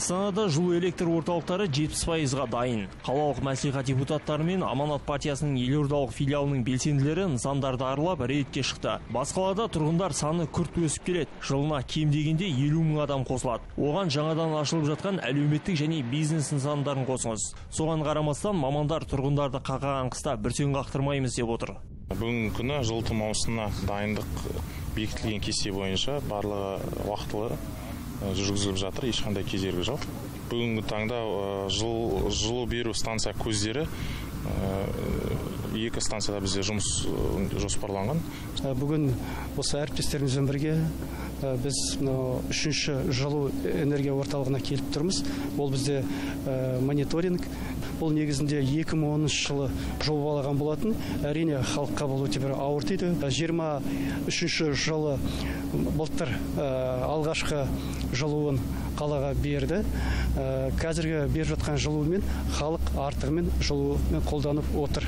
астанада жылу электр орталықтары жетпіс пайызға дайын. Қалалық мәслихат депутаттары мен аманат партиясының елордалық филиалының белсенділері нысандарды аралап рейдке шықты. Бас қалада тұрғындар саны күрт өсіп келеді. Жылына кем дегенде елу мың адам қосылады. Оған жаңадан ашылып жатқан әлеуметтік және бизнес нысандарын қосыңыз. Соған қарамастан мамандар тұрғындарды қақаған қыста бүрсең қақтырмаймыз деп отыр. Бүгінгі күні жылыту маусымына дайындық бекітілген кесте бойынша барлығы уақытылы жүргізіліп жатыр ешқандай кедергі жоқ. Бүгінгі таңда жыл, жылу беру станция көздері екі станцияда бізде жұмыс жоспарланған. Бүгін осы әріптестерімізбен бірге біз мынау үшінші жылу энергия орталығына келіп тұрмыз. Ол бізде мониторинг. Бұл негізінде 2010 жылы жобалаған болатын. Әрине халыққа бұл өте бір ауыр тиді жиырма үшінші жылы былтыр алғашқы жылуын қалаға берді. Қазіргі беріп жатқан жылумен халық артығымен жылумен қолданып отыр.